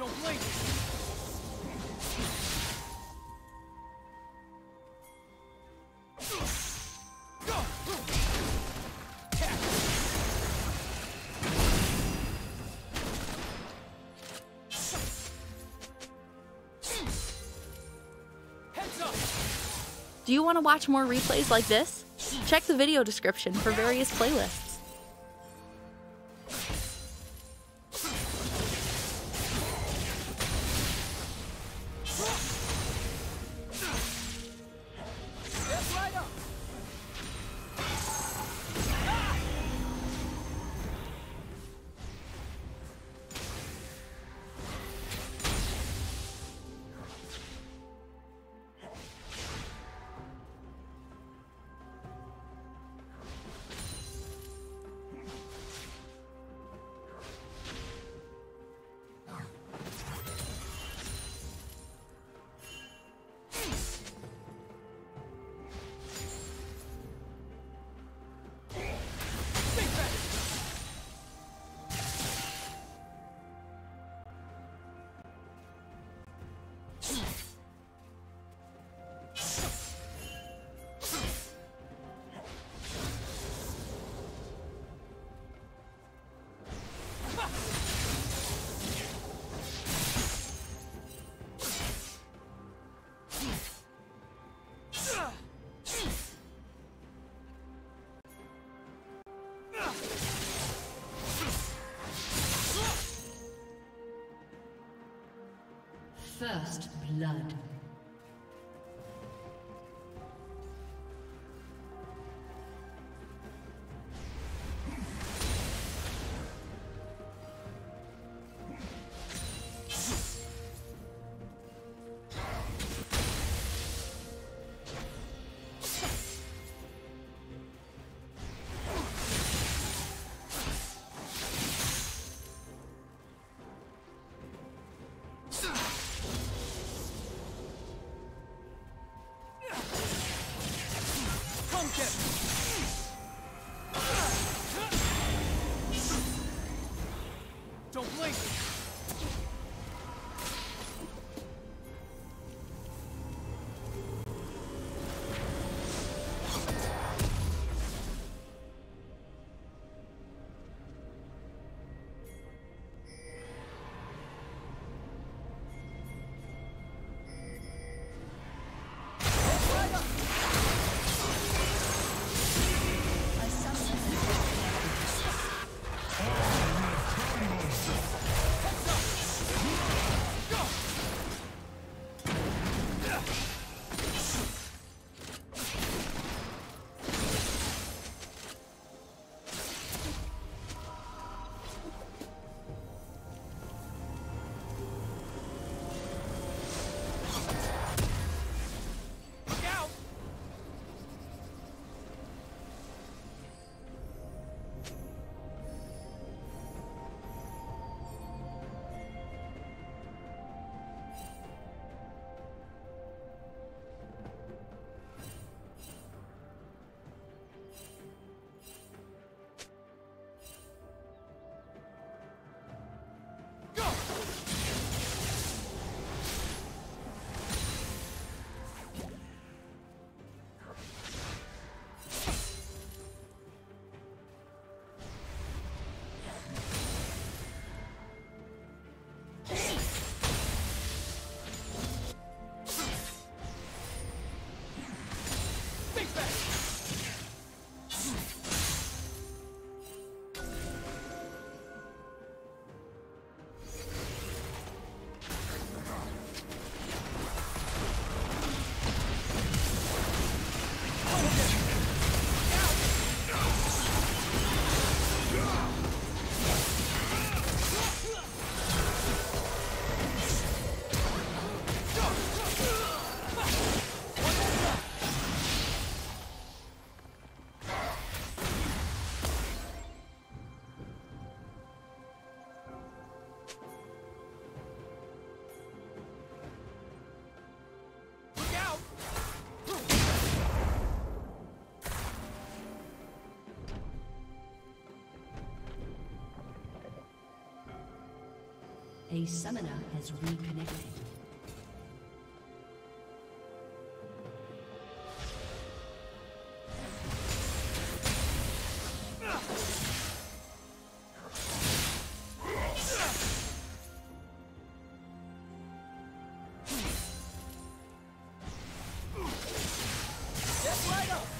Don't blink! Do you want to watch more replays like this? Check the video description for various playlists. First blood. Thank you. A summoner has reconnected. Up!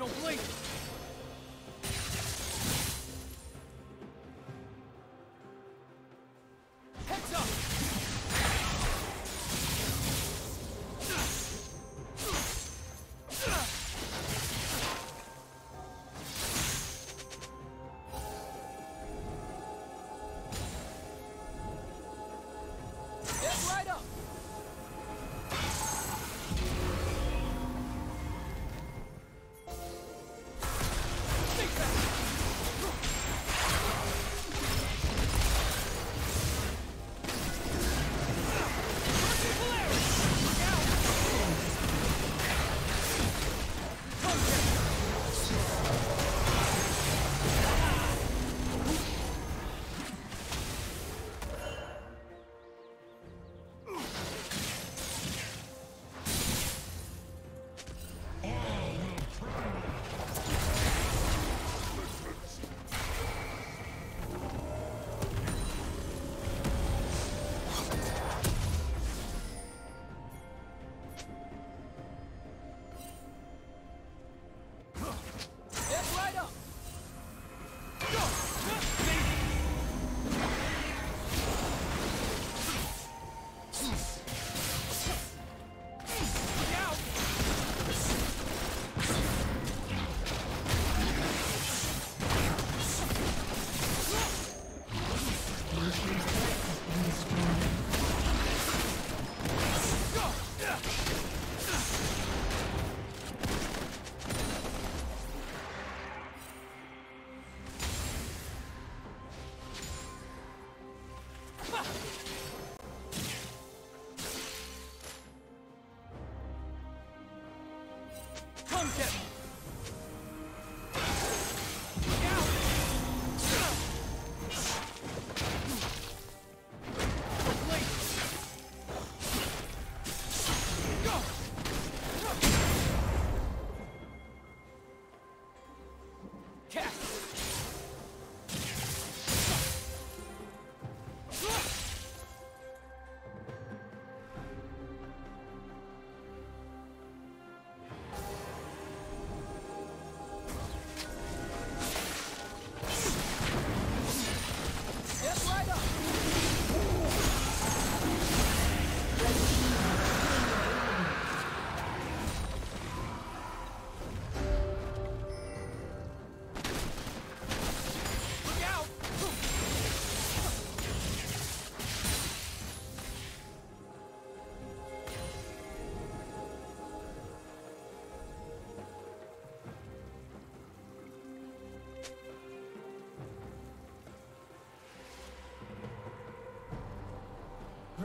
Don't blink!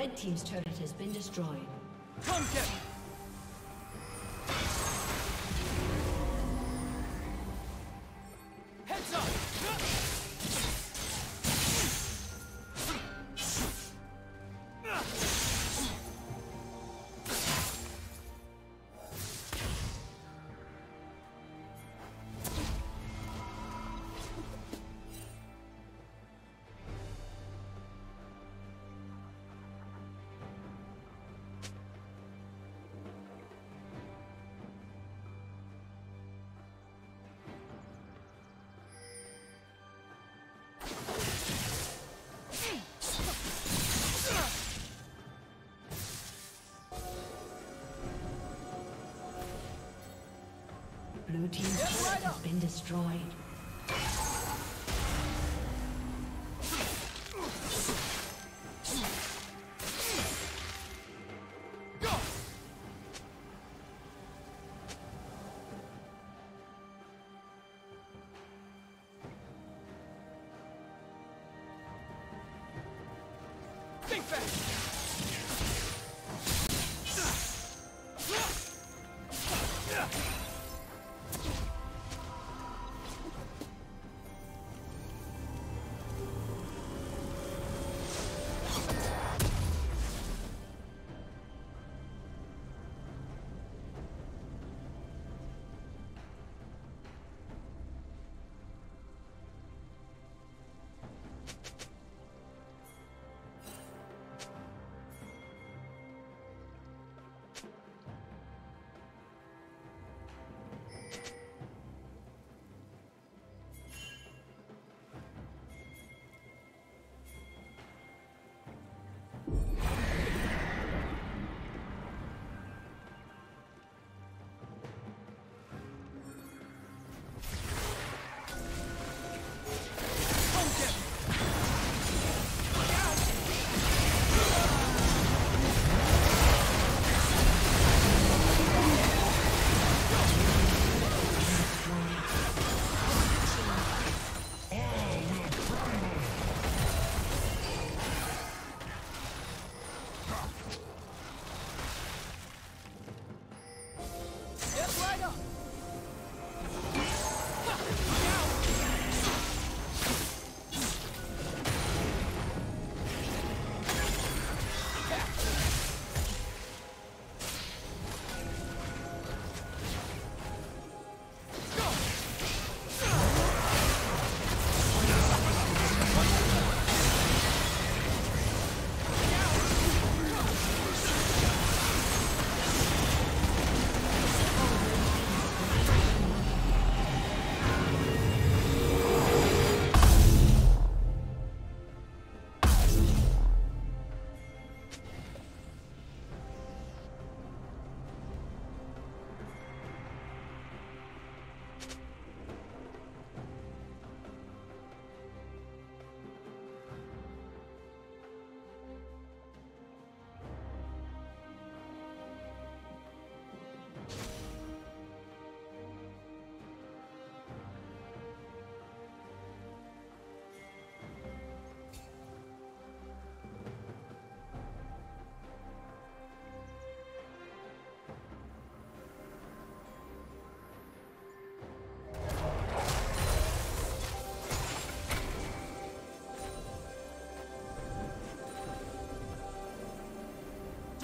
Red Team's turret has been destroyed. Come get me! has been destroyed. Think back!